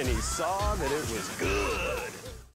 and he saw that it was good.